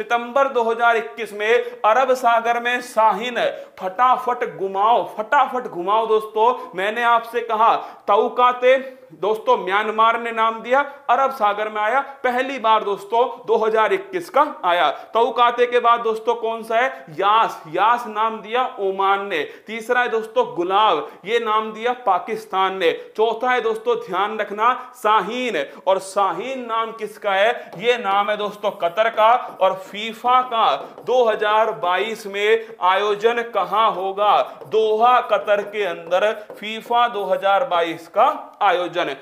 सितंबर 2021 में अरब सागर में शाहीन फटाफट घुमाओ फटाफट घुमाओ दोस्तों। मैंने आपसे कहा तौकाते दोस्तों म्यांमार ने नाम दिया, अरब सागर में आया, पहली बार दोस्तों 2021 का आया। तौकाते के बाद दोस्तों कौन सा है? यास यास नाम दिया ओमान ने। तीसरा है दोस्तों गुलाब, ये नाम दिया पाकिस्तान ने। चौथा है दोस्तों ध्यान रखना शाहीन और शाहीन नाम किसका है? ये नाम है दोस्तों कतर का, और फीफा का 2022 में आयोजन कहाँ होगा? दोहा, कतर के अंदर फीफा 2022 का आयोजन।